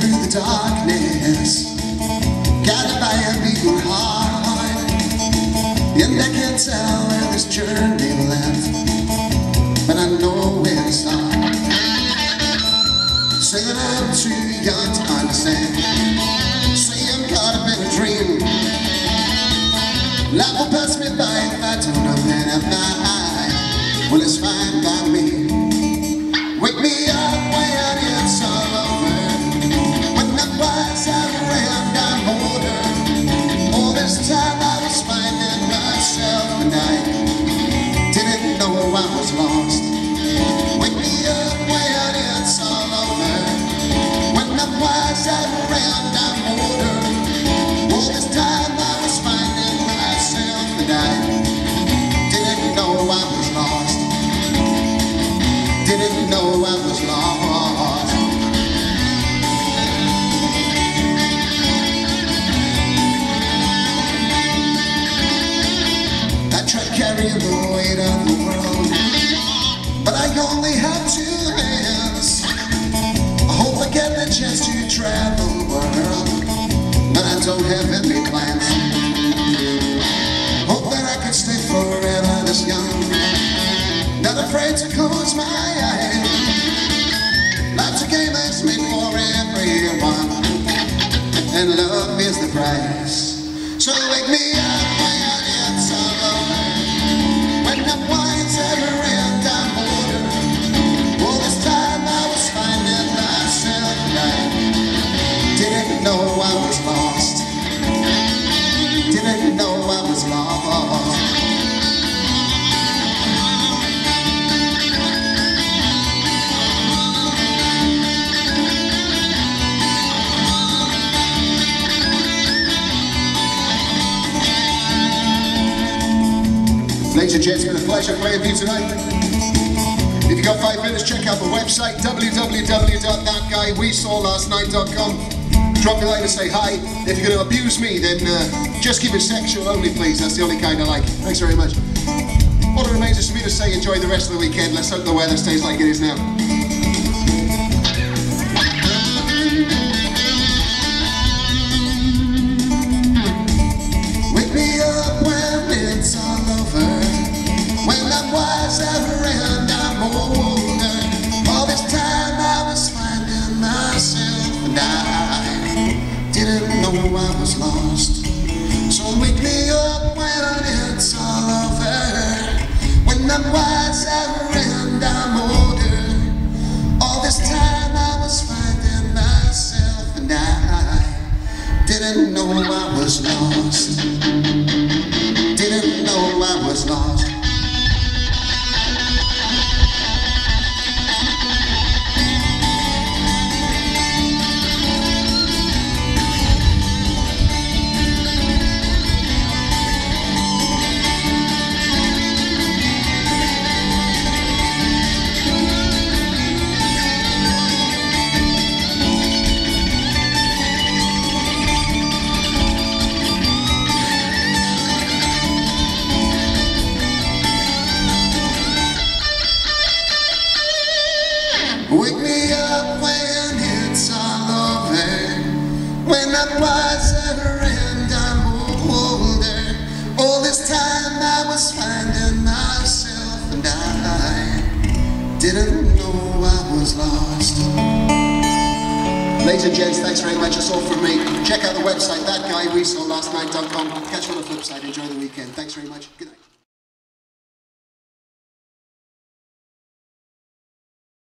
through the darkness Guided by a beating heart. And I can't tell where this journey left But I know where to start. Say that I'm too young to understand. Say I'm caught up in a dream. Life will pass me by if I don't open up my eyes Well, it's didn't know I was lost. Didn't know I was lost. I tried carrying the weight of the world, but I only have two don't have any plans. Hope that I could stay forever this young, not afraid to close my eyes. Life's a game that's made for everyone, and love is the prize. So wake me up when it's all over, when the wine's ever and I'm older. All this time I was finding myself right. Didn't know I was lost. And gents, it's been a pleasure playing for you tonight. If you've got five minutes, check out the website www.thatguywesaw.lastnight.com. Drop me a line and say hi. If you're going to abuse me, then uh, just keep it sexual only, please. That's the only kind I like. Thanks very much. All that remains is for me to say enjoy the rest of the weekend. Let's hope the weather stays like it is now. Know I was lost. So wake me up when it's all over. When I'm wiser and I'm older. All this time I was finding myself and I didn't know I was lost. Didn't know I was lost. All this time I was finding myself and I didn't know I was lost. Ladies and gents, thanks very much. That's all from me. Check out the website, thatguywesaw.lastnight.com. Catch you on the flip side. Enjoy the weekend. Thanks very much. Good night.